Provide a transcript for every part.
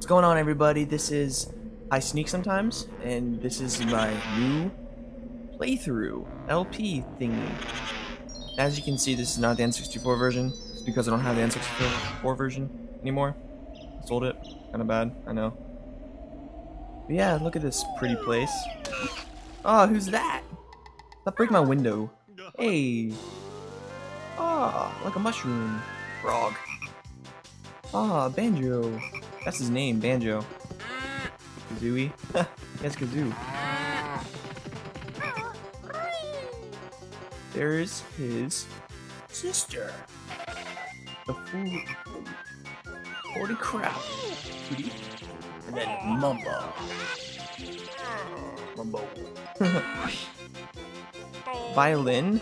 What's going on, everybody? This is I Sneak Sometimes, and this is my new playthrough LP thingy. As you can see, this is not the N64 version. It's because I don't have the N64 version anymore. I sold it. Kind of bad, I know. But yeah, look at this pretty place. Oh, who's that? Stop breaking my window. Hey. Ah, like a mushroom. Frog. Ah, Banjo. That's his name, Banjo. Kazooie. yes, Kazoo. There's his sister. The fool. Holy crap. Tootie. And then Mumbo. Mumbo. Violin.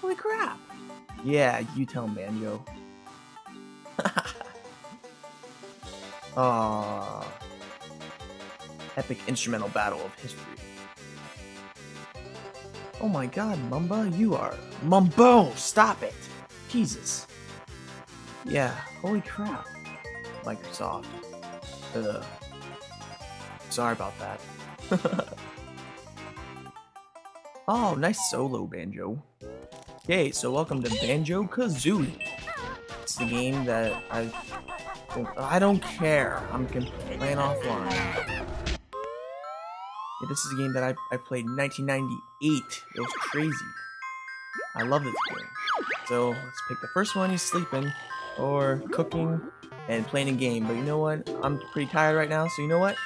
Holy crap. Yeah, you tell Banjo. Aww. Epic instrumental battle of history. Oh my god, Mumba, you are. Mumbo! Stop it! Jesus. Yeah, holy crap. Microsoft. Ugh. Sorry about that. oh, nice solo, Banjo. Okay, so welcome to Banjo Kazooie. It's the game that I I don't care. I'm playing offline. Yeah, this is a game that I, I played in 1998. It was crazy. I love this game. So let's pick the first one. He's sleeping or cooking and playing a game. But you know what? I'm pretty tired right now. So you know what?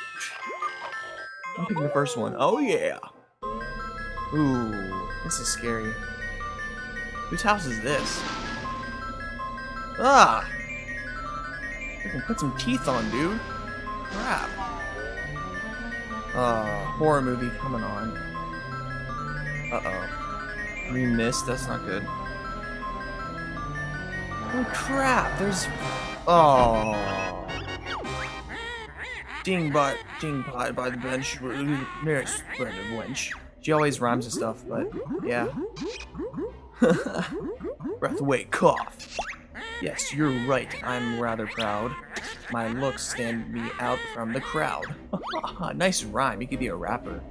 I'm picking the first one. Oh yeah. Ooh, this is scary. Whose house is this? Ah! Put some teeth on, dude. Crap. Uh, horror movie coming on. Uh-oh. We missed, that's not good. Oh crap, there's... Oh. Ding but ding pot by the bench, nurse by the wench. She always rhymes and stuff, but yeah. Breath away, cough. Yes, you're right. I'm rather proud. My looks stand me out from the crowd. nice rhyme. You could be a rapper.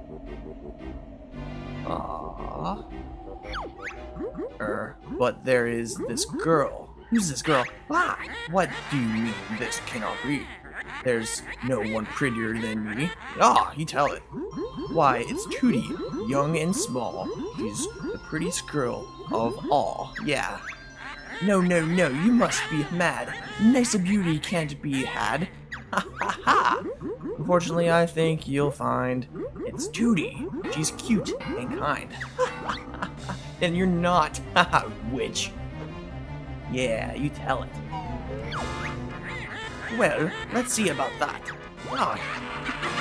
Aww. Er, but there is this girl. Who's this girl? Ah, what do you mean this cannot be? There's no one prettier than me. Ah, you tell it. Why, it's Tootie, young and small. She's the prettiest girl of all. Yeah, no, no, no, you must be mad. Nicer beauty can't be had. Ha ha ha! Unfortunately, I think you'll find it's Tootie. She's cute and kind. and you're not. Haha, witch. Yeah, you tell it. Well, let's see about that. Ah,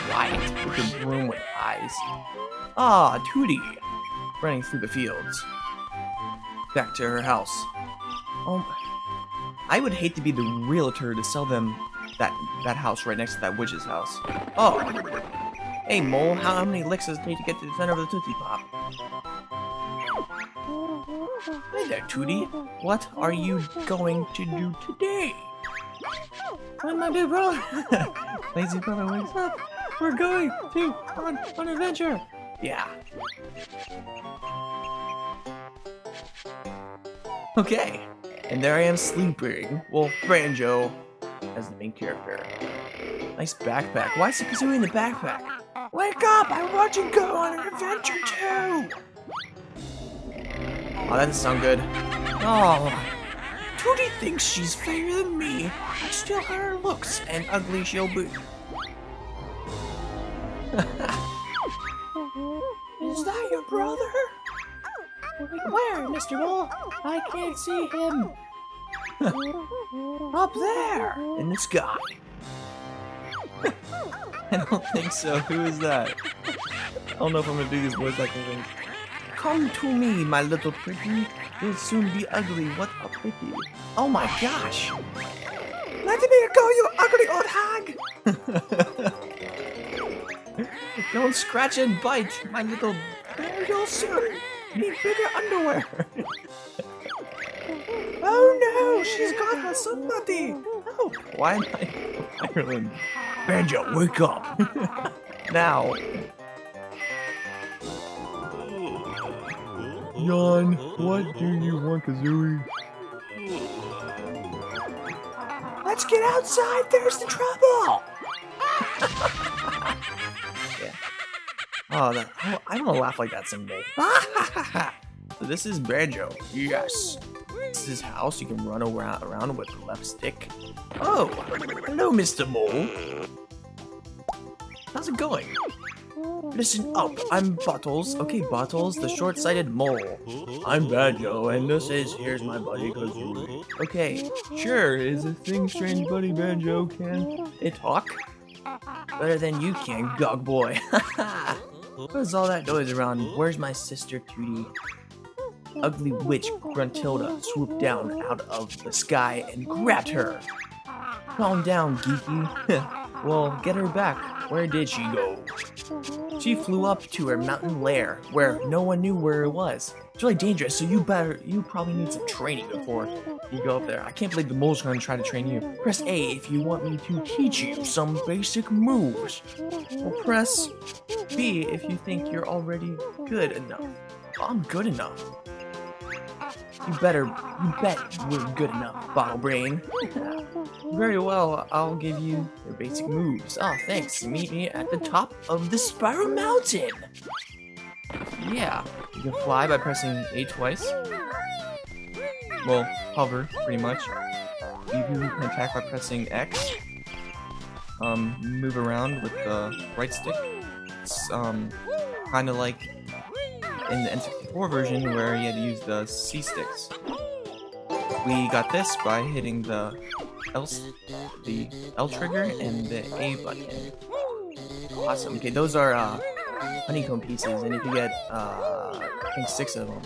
quiet with the broom with eyes. Ah, Tootie, running through the fields. Back to her house. Oh, I would hate to be the realtor to sell them that that house right next to that witch's house. Oh, hey mole, how, how many licks does it take to get to the center of the Tootsie Pop? Hey there, Tootie. What are you going to do today? I'm my big brother. Lazy brother wakes up. We're going to on an adventure. Yeah. Okay. And there I am sleeping. Well, Banjo as the main character. Nice backpack. Why is Kazooie in the backpack? Wake up! I want to go on an adventure too! Oh, that doesn't sound good. Oh, Tootie thinks she's fairer than me. I still her looks, and ugly she'll be. Is that your brother? Where, Mr. Bull? I can't see him. Up there, in the sky. I don't think so. Who is that? I don't know if I'm gonna do these voice acting things. Come to me, my little pretty. You'll soon be ugly. What a pity. Oh my gosh. Let me go, you ugly old hag! Don't scratch and bite, my little... You'll soon need bigger underwear. oh no, she's got her somebody. Oh, why am I Ireland. Banjo, wake up! now. Yawn, what do you want, Kazooie? Let's get outside, there's the trouble! Oh, that, oh, I'm gonna laugh like that someday. so this is Banjo. Yes. This is his house. You can run around, around with the left stick. Oh, hello, Mr. Mole. How's it going? Listen up, I'm Bottles. Okay, Bottles, the short-sighted mole. I'm Banjo, and this is Here's My Buddy Kazooie. Okay, sure, is a thing strange buddy Banjo can it talk? Better than you can, Goggle Boy. What's all that noise around? Where's my sister Tootie? Ugly witch Gruntilda swooped down out of the sky and grabbed her. Calm down, Geeky. well, get her back. Where did she go? She flew up to her mountain lair, where no one knew where it was. It's really dangerous, so you better, you probably need some training before you go up there. I can't believe the mole's gonna try to train you. Press A if you want me to teach you some basic moves. Or press B if you think you're already good enough. I'm good enough. You better, you bet we're good enough, Bottle Brain. Very well, I'll give you your basic moves. Oh, thanks. Meet me at the top of the Spiral Mountain. Yeah, you can fly by pressing A twice. Well, hover, pretty much. You can attack by pressing X. Um, move around with the right stick. It's, um, kind of like in the N64 version where you had to use the C sticks. We got this by hitting the L, the L trigger and the A button. Awesome. Okay, those are uh, honeycomb pieces, and if you get, uh, I think six of them,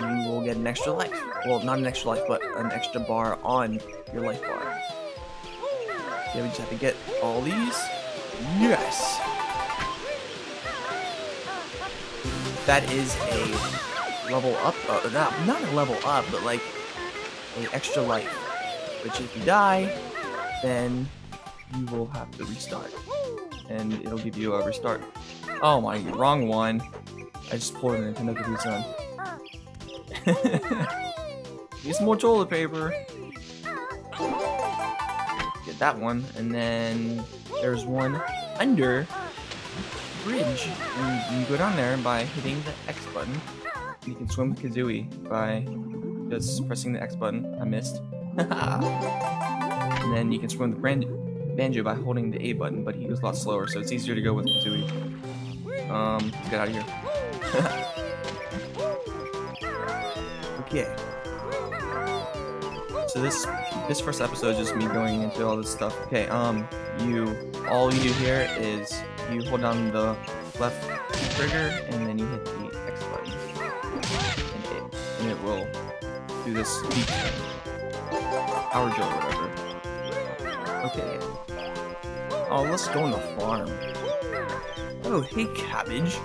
you will get an extra life. Well, not an extra life, but an extra bar on your life bar. Yeah, we just have to get all these. Yes! that is a level up, uh, not, not a level up, but like an extra life. Which if you die, then you will have to restart. And it'll give you a restart. Oh my, wrong one. I just poured a Nintendo Caboose on. Get some more toilet paper. Get that one, and then there's one under bridge, and you go down there by hitting the X button. You can swim with Kazooie by just pressing the X button. I missed. And then you can swing Brand Banjo by holding the A button, but he goes a lot slower, so it's easier to go with Kazooie. Um, get out of here. okay. So this this first episode is just me going into all this stuff. Okay, um, you all you do here is you hold down the left trigger and then you hit the X button. And it, and it will do this thing. Drill or whatever. Okay. Oh, let's go on the farm. Oh, hey, cabbage.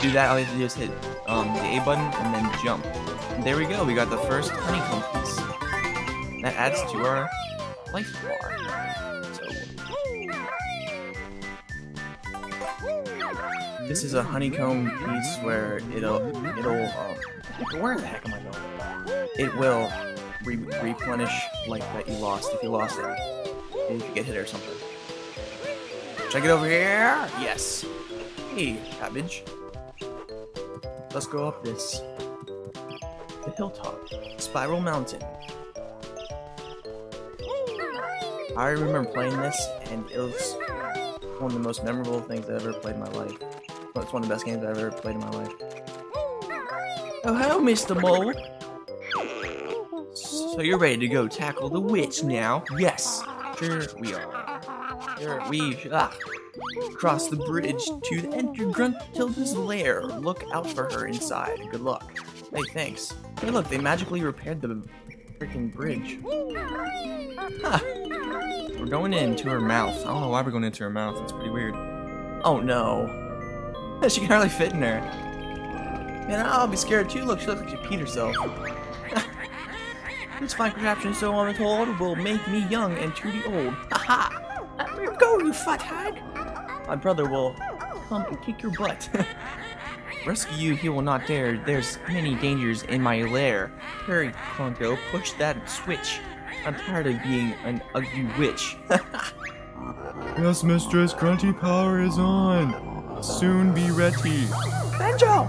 do that, all you have to do is hit um, the A button and then jump. And there we go, we got the first honeycomb piece. That adds to our life bar. So, This is a honeycomb piece where it'll, it'll, uh, where the heck am I going? It will re replenish life that you lost if you lost it. If you get hit or something. Check it over here! Yes! Hey, cabbage. Let's go up this. The hilltop. Spiral Mountain. I remember playing this, and it was one of the most memorable things I ever played in my life. It's one of the best games I've ever played in my life. Oh, hello, Mr. Mole. So you're ready to go tackle the witch now? Yes, sure we are. Here we ah, cross the bridge to the enter Gruntilda's lair. Look out for her inside. Good luck. Hey, thanks. Hey, look, they magically repaired the freaking bridge. Huh. We're going into her mouth. I don't know why we're going into her mouth. It's pretty weird. Oh no. she can hardly fit in there. Man, I'll be scared too. Look, she looks like she peed herself. This fine contraption so on told will make me young and truly old. ha! Me go, you fat hag! My brother will come and kick your butt. Rescue you, he will not dare. There's many dangers in my lair. Hurry, Klungo, push that switch. I'm tired of being an ugly witch. Yes, mistress, grunty power is on. Soon be ready. Banjo!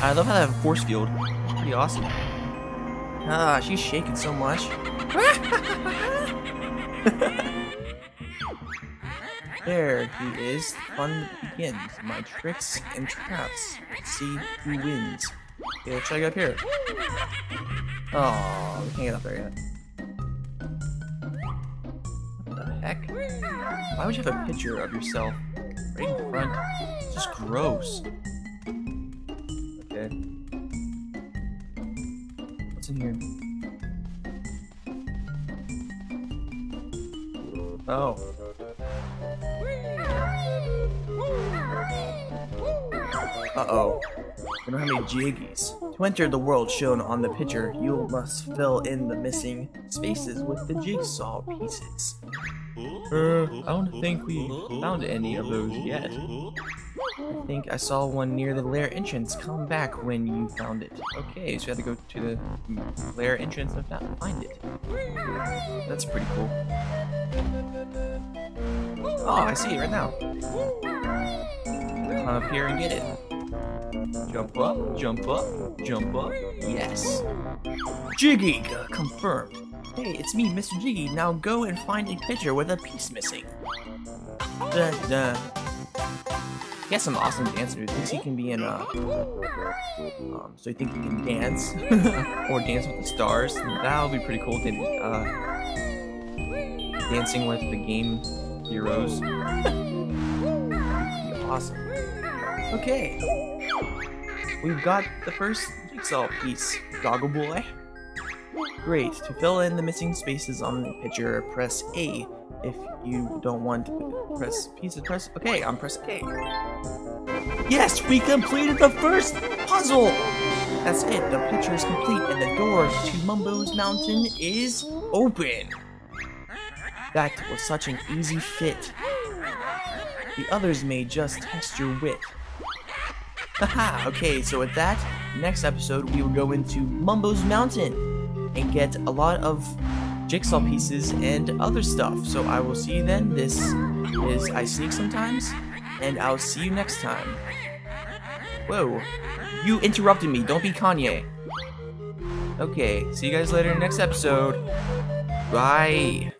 I love how that force field. It's pretty awesome. Ah, she's shaking so much. there he is. Fun begins. My tricks and traps. Let's see who wins. Okay, let's try to get up here. Oh, we can't get up there yet. What the heck? Why would you have a picture of yourself right in front? It's just gross. Okay. What's in here? Oh. Uh-oh. We don't have any jiggies. To enter the world shown on the picture, you must fill in the missing spaces with the jigsaw pieces. Uh, I don't think we found any of those yet. I think I saw one near the lair entrance. Come back when you found it. Okay, so we have to go to the lair entrance and find it. That's pretty cool. Oh, I see it right now. Come up here and get it. Jump up, jump up, jump up. Yes. Jiggy, confirmed. Hey, it's me, Mr. Jiggy. Now go and find a picture with a piece missing. Da, da. He has some awesome dance moves. Thinks he can be in a. Um, so you think he can dance or dance with the stars? That would be pretty cool. uh, dancing with the game heroes. awesome. Okay, we've got the first jigsaw piece, Goggle Boy. Great. To fill in the missing spaces on the picture, press A. If you don't want to press pieces, press okay. I'm pressing A. Yes, we completed the first puzzle. That's it. The picture is complete, and the door to Mumbo's Mountain is open. That was such an easy fit. The others may just test your wit. Haha, okay, so with that, next episode we will go into Mumbo's Mountain and get a lot of jigsaw pieces and other stuff. So I will see you then. This is I Sneak Sometimes, and I'll see you next time. Whoa, you interrupted me. Don't be Kanye. Okay, see you guys later in the next episode. Bye.